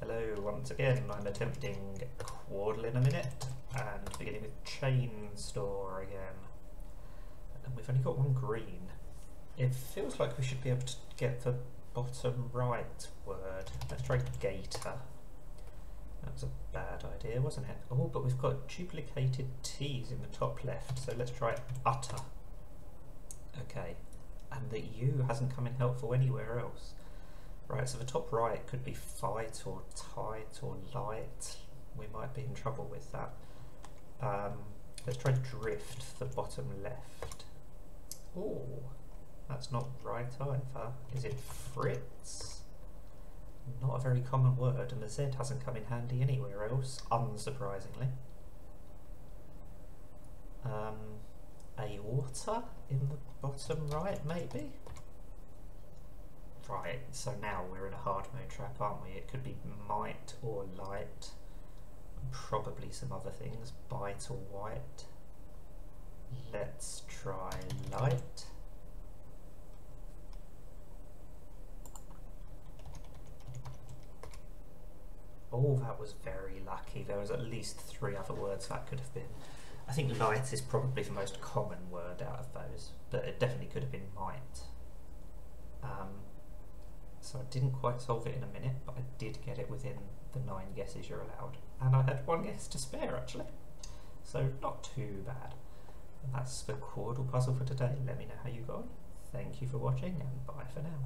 Hello once again, I'm attempting Quordle in a minute and beginning with Chain Store again. And we've only got one green. It feels like we should be able to get the bottom right word. Let's try Gator. That was a bad idea, wasn't it? Oh, but we've got duplicated T's in the top left, so let's try utter. Okay, and the U hasn't come in helpful anywhere else. Right, so the top right could be fight or tight or light. We might be in trouble with that. Um, let's try drift, the bottom left. Oh, that's not right either. Is it fritz? Not a very common word, and the Z hasn't come in handy anywhere else, unsurprisingly. Um, aorta in the bottom right, maybe? Right, so now we're in a hard mode trap, aren't we? It could be might or light, probably some other things, bite or white. Let's try light. Oh, that was very lucky. There was at least three other words that could have been. I think light is probably the most common word out of those, but it definitely could have been might. Um, so I didn't quite solve it in a minute, but I did get it within the nine guesses you're allowed. And I had one guess to spare actually. So not too bad. And that's the Quordle puzzle for today. Let me know how you got on. Thank you for watching and bye for now.